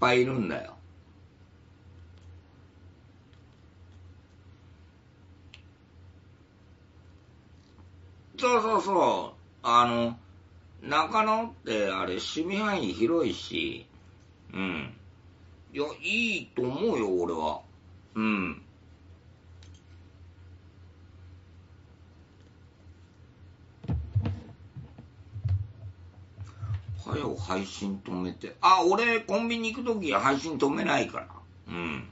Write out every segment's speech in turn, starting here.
ぱいいるんだよ。そうそうそう。あの、中野ってあれ、趣味範囲広いし、うん。いや、いいと思うよ、俺は。うん。はよ、配信止めて。あ、俺、コンビニ行くとき配信止めないから。うん。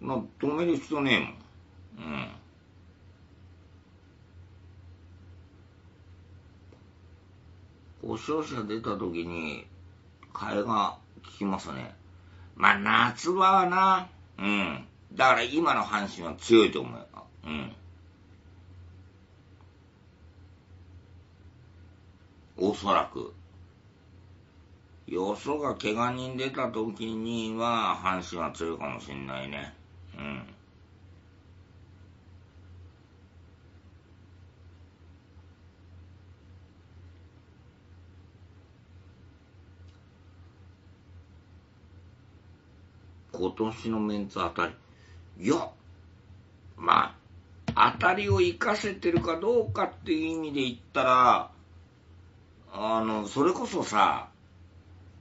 な、止める必要ねえもん。うん。故障者出た時に、替えが効きますね。まあ、夏場はな、うん。だから今の阪神は強いと思うよ。うん。おそらく。よそが怪我人出た時には、阪神は強いかもしんないね。うん。今年のメンツ当たり。いや、まあ、当たりを生かせてるかどうかっていう意味で言ったら、あの、それこそさ、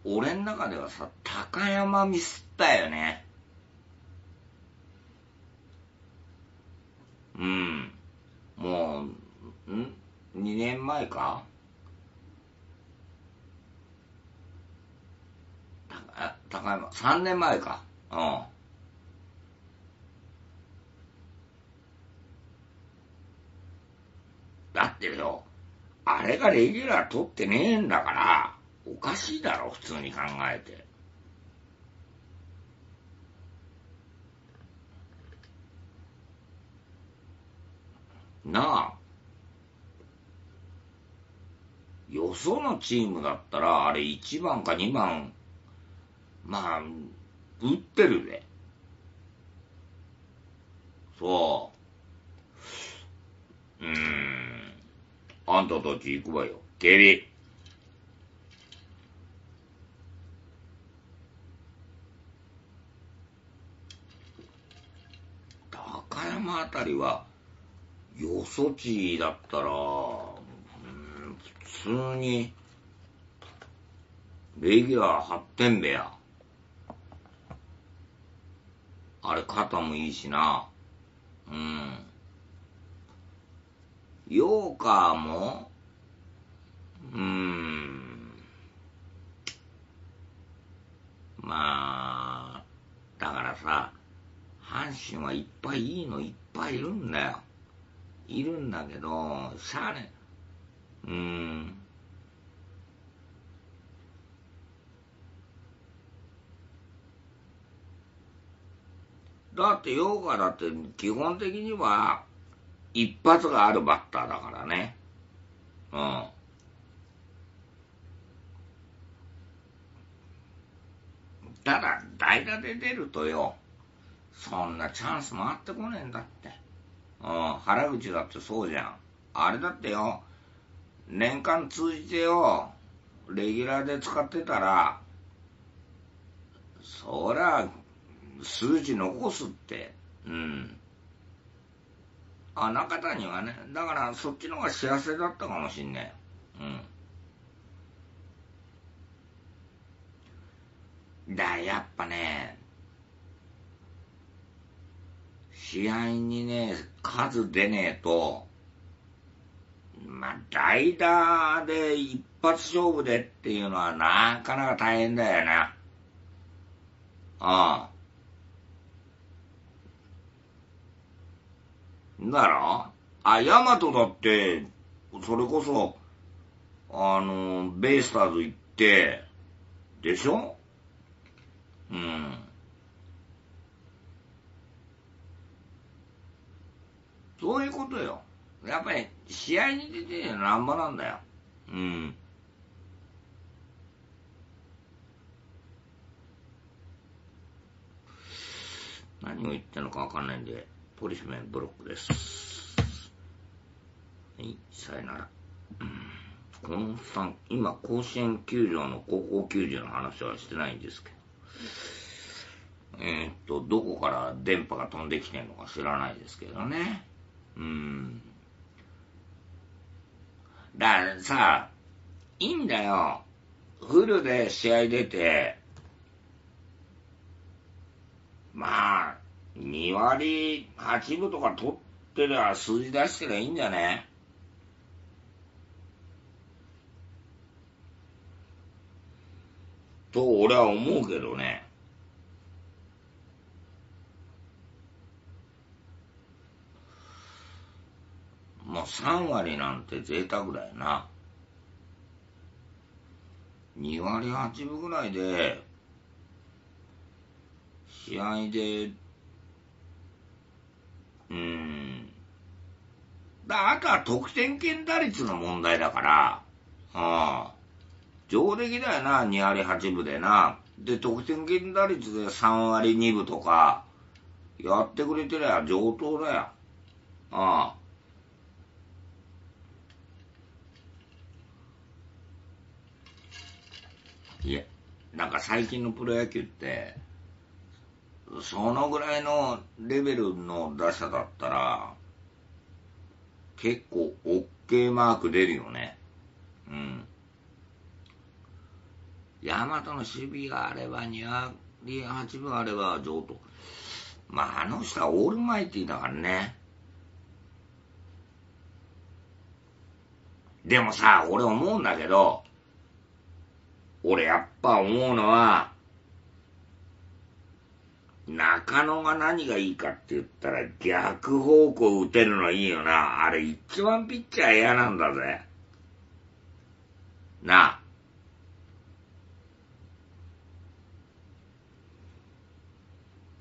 俺の中ではさ、高山ミスったよね。うん。もう、ん ?2 年前か？た高山、3年前か。うん。だってよ、あれがレギュラー取ってねえんだから、おかしいだろ、普通に考えて。なあ。よそのチームだったら、あれ1番か2番、まあ、売ってるで。そう。うーん。あんたたち行くわよ。警備。高山あたりは、よそ地だったら、普通に、レギュラー張ってんべや。あれ、肩もいいしな。うん。ヨーカーも、うーん。まあ、だからさ、阪神はいっぱいいいのいっぱいいるんだよ。いるんだけど、しゃあね、うーん。だってヨーカーだって基本的には一発があるバッターだからね。うん。ただ、代打で出るとよ、そんなチャンス回ってこねえんだって。うん、原口だってそうじゃん。あれだってよ、年間通じてよ、レギュラーで使ってたら、そりゃ、数字残すって。うん。あ、中谷はね、だからそっちの方が幸せだったかもしんねえ。うん。だ、やっぱね、試合にね、数出ねえと、まあ、代打で一発勝負でっていうのはなかなか大変だよな。ああ。ならあ、ヤマトだって、それこそ、あの、ベイスターズ行って、でしょ？うん。そういうことよ。やっぱり、試合に出てなんぼなんだよ。うん。何を言ってんのかわかんないんで、ポリスメンブロックです。はい、さよなら。このおっさん、今、甲子園球場の高校球児の話はしてないんですけど、えー、っと、どこから電波が飛んできてんのか知らないですけどね。うん。だからさ、いいんだよ。フルで試合出て、まあ、2割8分とか取ってりゃ数字出してりゃいいんじゃね？と俺は思うけどね。もう3割なんて贅沢だよな。2割8分ぐらいで、試合で、うん。だあとは得点圏打率の問題だから、ああ。上出来だよな、2割8分でな。で、得点圏打率で3割2分とか、やってくれてりゃ上等だよ。ああ。いや、なんか最近のプロ野球って、そのぐらいのレベルの打者だったら、結構 OK マーク出るよね。うん。ヤマトの守備があれば、2割8分あれば上等。まあ、あの人はオールマイティだからね。でもさ、俺思うんだけど、俺やっぱ思うのは、中野が何がいいかって言ったら逆方向打てるのいいよな。あれ一番ピッチャー嫌なんだぜ。なあ。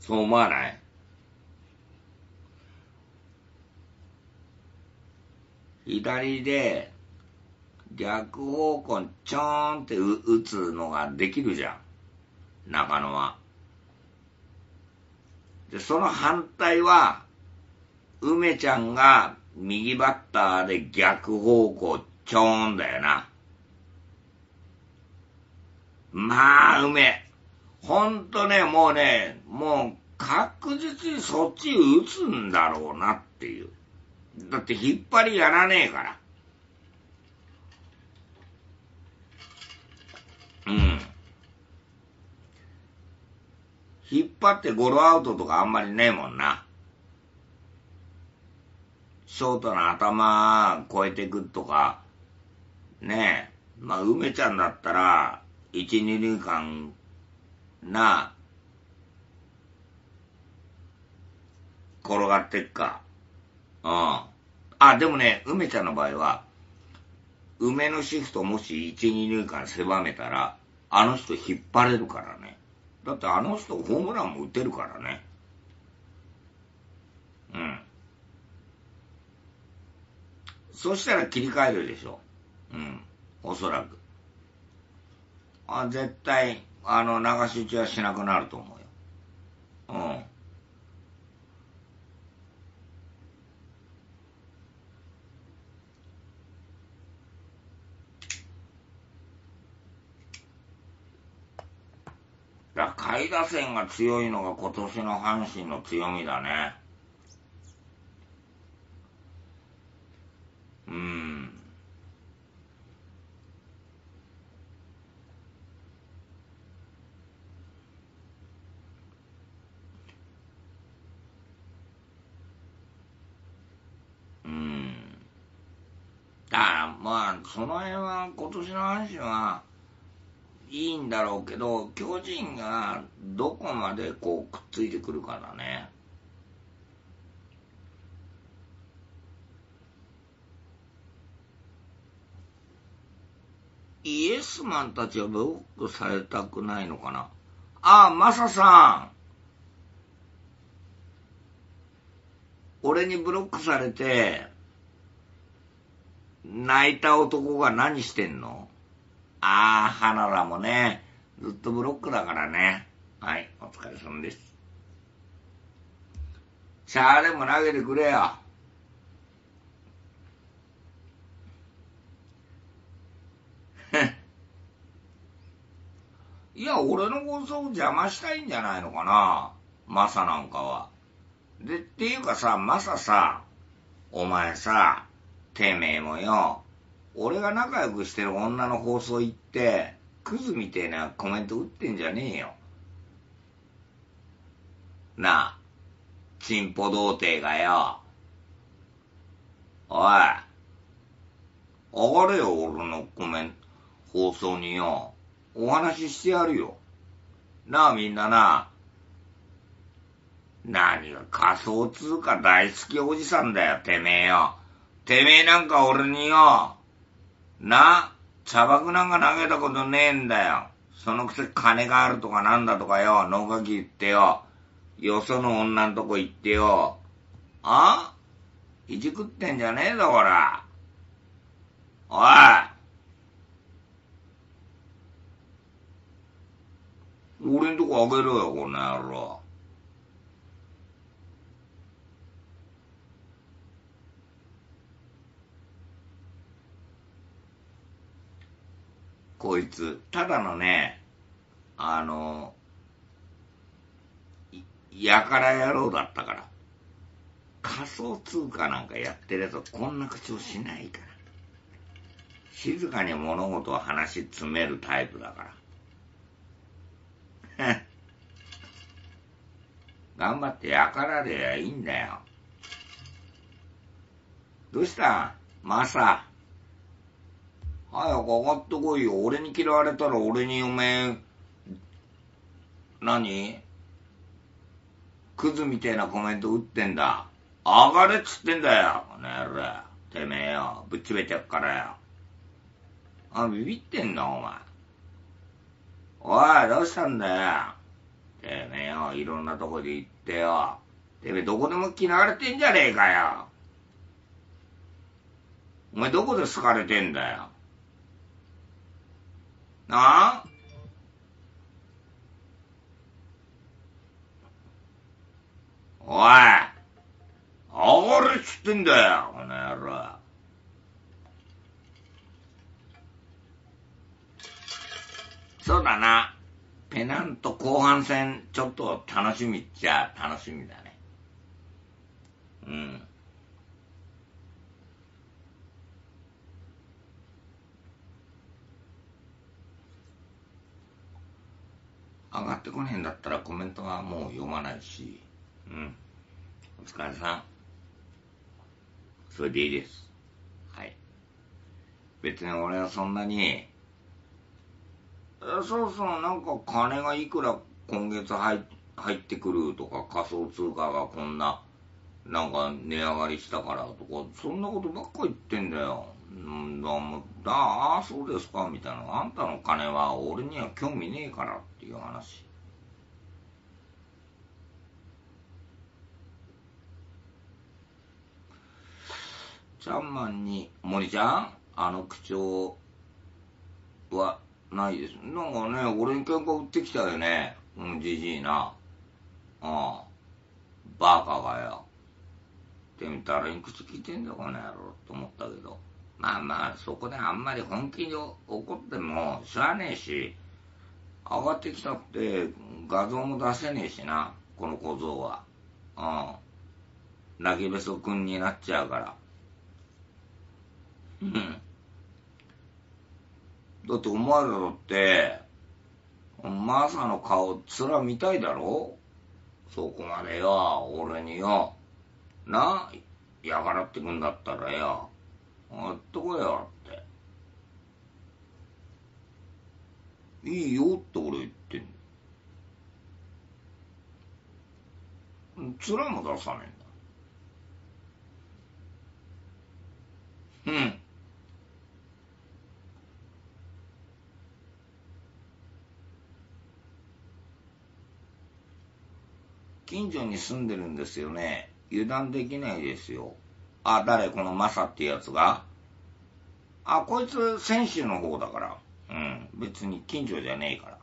そう思わない？左で逆方向にちょーんって打つのができるじゃん。中野は。で、その反対は、梅ちゃんが右バッターで逆方向ちょーんだよな。まあ、梅。ほんとね、もうね、もう確実にそっち打つんだろうなっていう。だって引っ張りやらねえから。うん。引っ張ってゴロアウトとかあんまりねえもんな。ショートの頭越えてくとか、ねえ。まあ、梅ちゃんだったら、一、二塁間な、転がってっか。うん。あ、でもね、梅ちゃんの場合は、梅のシフトもし一、二塁間狭めたら、あの人引っ張れるからね。だってあの人ホームランも打てるからね。うん。そしたら切り替えるでしょ。うん。おそらく。あ絶対、あの、流し打ちはしなくなると思うよ。うん。だ打線が強いのが今年の阪神の強みだね。うん。うん。だから、まあ、その辺は今年の阪神は、いいんだろうけど、巨人がどこまでこうくっついてくるかだね。イエスマンたちはブロックされたくないのかな？ああ、マサさん。俺にブロックされて、泣いた男が何してんの？ああ、花田もね、ずっとブロックだからね。はい、お疲れ様です。シャーでも投げてくれよ。いや、俺の放送を邪魔したいんじゃないのかな。マサなんかは。で、っていうかさ、マサさ、お前さ、てめえもよ、俺が仲良くしてる女の放送行って、クズみてえなコメント打ってんじゃねえよ。なあ、チンポ童貞がよ。おい、上がれよ、俺のコメント、放送によ。お話ししてやるよ。なあ、みんなな。何が仮想通貨大好きおじさんだよ、てめえよ。てめえなんか俺によ。な、茶爆なんか投げたことねえんだよ。そのくせ金があるとかなんだとかよ、農家言ってよ。よその女んとこ行ってよ。あ？いじくってんじゃねえぞ、ほら。おい俺んとこあげろよ、この野郎。こいつ、ただのね、あの、やから野郎だったから。仮想通貨なんかやってるやつはこんな口をしないから。静かに物事を話し詰めるタイプだから。頑張ってやかられやいいんだよ。どうした？マサ。早く上がってこいよ。俺に嫌われたら俺におめえ、何？クズみてえなコメント打ってんだ。上がれっつってんだよ。この野郎。てめえよ。ぶっちめてやっからよ。あ、ビビってんな、お前。おい、どうしたんだよ。てめえよ、いろんなとこで行ってよ。てめえどこでも嫌われてんじゃねえかよ。お前どこで好かれてんだよ。なあ？おい上がれっつってんだよ、この野郎。そうだな。ペナント後半戦、ちょっと楽しみっちゃ楽しみだね。うん。上がってこねえんだったらコメントはもう読まないし、うん。お疲れさん。それでいいです。はい。別に俺はそんなに、そうそう、なんか金がいくら今月入入ってくるとか仮想通貨がこんな、なんか値上がりしたからとか、そんなことばっか言ってんだよ。うんだ、だああ、そうですか、みたいな。あんたの金は俺には興味ねえからっていう話。ちゃんマンに、森ちゃんあの口調はないです。なんかね、俺に喧嘩売ってきたよね。うん、じじいな。うん。バカがよっ。てめえ誰に口聞いてんだこの野郎と思ったけど。まあまあ、そこであんまり本気に怒ってもしゃあねえし、上がってきたって画像も出せねえしな、この小僧は。うん。泣きべそくんになっちゃうから。うん。だってお前らだって、マサの顔、面見たいだろ？そこまでよ、俺によ。な、嫌がらってくんだったらよ。あっとこよって。いいよって俺言ってんの。面も出さねえんだ。うん。近所に住んでるんですよね。油断できないですよ。あ、誰このマサってやつが？あ、こいつ選手の方だから。うん。別に近所じゃねえから。